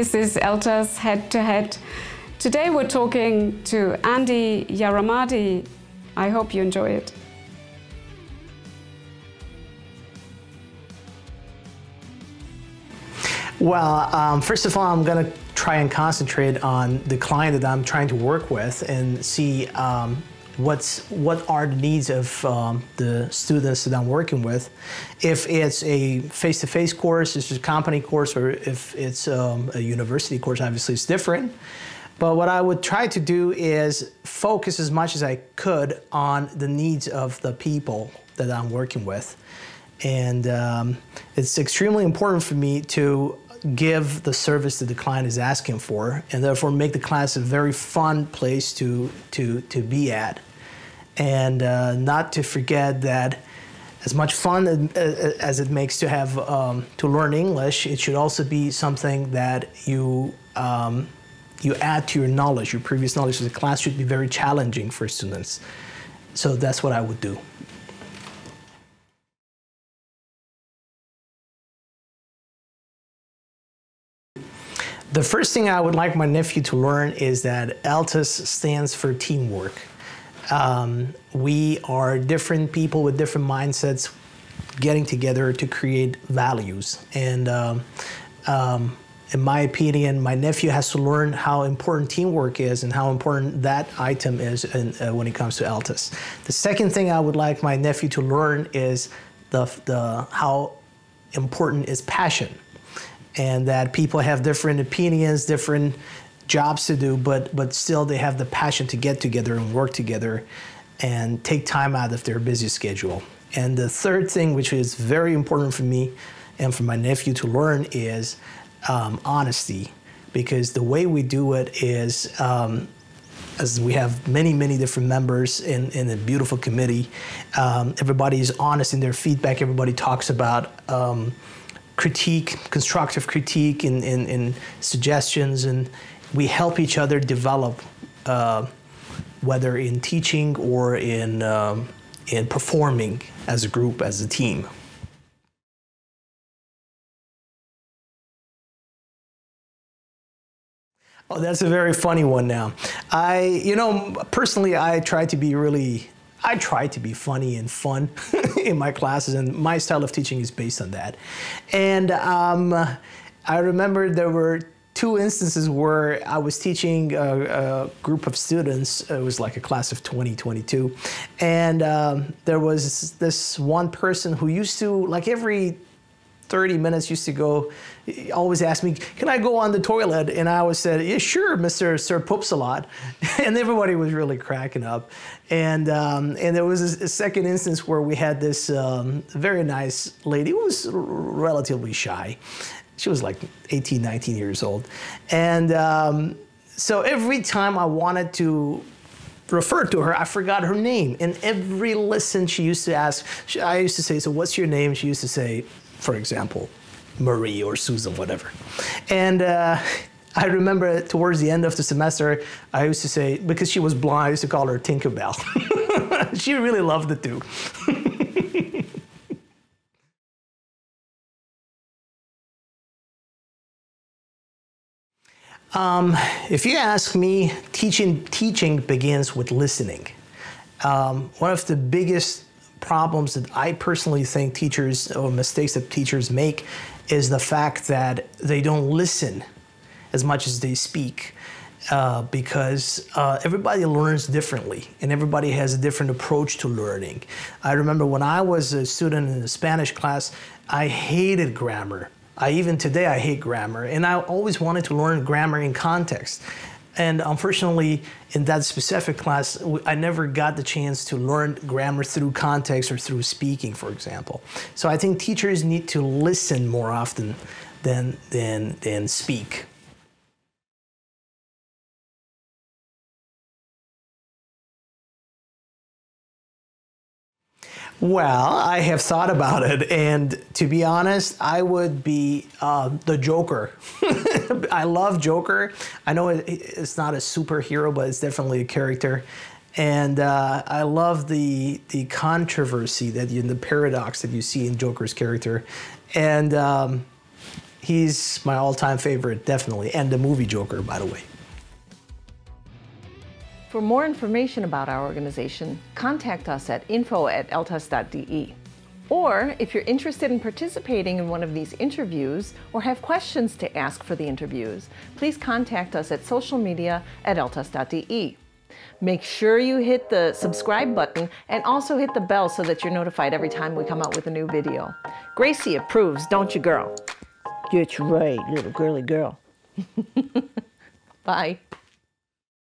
This is ELTAS Head to Head. Today we're talking to Andy Yarahmadi. I hope you enjoy it. Well, um, first of all, I'm going to try and concentrate on the client that I'm trying to work with and see um, what's what are the needs of um, the students that I'm working with. If it's a face-to-face course, it's a company course, or if it's um, a university course, obviously it's different. But what I would try to do is focus as much as I could on the needs of the people that I'm working with. And um, it's extremely important for me to give the service that the client is asking for and therefore make the class a very fun place to, to, to be at. And uh, not to forget that as much fun as it makes to have um, to learn English, it should also be something that you um, you add to your knowledge, your previous knowledge. So the class should be very challenging for students. So that's what I would do. The first thing I would like my nephew to learn is that ELTAS stands for teamwork. Um, we are different people with different mindsets getting together to create values. And um, um, in my opinion, my nephew has to learn how important teamwork is and how important that item is in, uh, when it comes to ELTAS. The second thing I would like my nephew to learn is the, the, how important is passion and that people have different opinions, different jobs to do, but but still they have the passion to get together and work together and take time out of their busy schedule. And the third thing, which is very important for me and for my nephew to learn, is um, honesty, because the way we do it is. Um, as we have many, many different members in, in a beautiful committee, um, everybody is honest in their feedback. Everybody talks about um, critique, constructive critique, and, and, and, suggestions, and we help each other develop, uh, whether in teaching or in um, in performing as a group, as a team. Oh, that's a very funny one now. I, you know, personally, I try to be really I try to be funny and fun in my classes, and my style of teaching is based on that. And um, I remember there were two instances where I was teaching a, a, group of students. It was like a class of 20, 22. And um, there was this one person who used to, like every 30 minutes used to go, always ask me, can I go on the toilet? And I always said, yeah, sure, Mr. Sir Poops a lot. and everybody was really cracking up. And, um, and there was a, a, second instance where we had this um, very nice lady who was relatively shy. She was like 18, 19 years old. And um, so every time I wanted to refer to her, I forgot her name. And every listen she used to ask, I used to say, so what's your name? She used to say, for example, Marie or Susan, whatever. And uh, I remember towards the end of the semester, I used to say, because she was blind, I used to call her Tinkerbell. she really loved it too. um, if you ask me, teaching, teaching begins with listening. Um, one of the biggest problems that I personally think teachers, or mistakes that teachers make, is the fact that they don't listen as much as they speak. Uh, because uh, everybody learns differently and everybody has a different approach to learning. I remember when I was a student in a Spanish class, I hated grammar. I even today I hate grammar, and I always wanted to learn grammar in context. And unfortunately, in that specific class, I never got the chance to learn grammar through context or through speaking, for example. So I think teachers need to listen more often than, than, than speak. Well, I have thought about it, and to be honest, I would be uh, the Joker. I love Joker. I know it, it's not a superhero, but it's definitely a character, and uh, I love the the controversy that you, the paradox that you see in Joker's character, and um, He's my all-time favorite, definitely, and the movie Joker, by the way. For more information about our organization, contact us at info at eltas.de. Or if you're interested in participating in one of these interviews or have questions to ask for the interviews, please contact us at social media at eltas.de. Make sure you hit the subscribe button and also hit the bell so that you're notified every time we come out with a new video. Gracie approves, don't you, girl? That's right, little girly girl. Bye.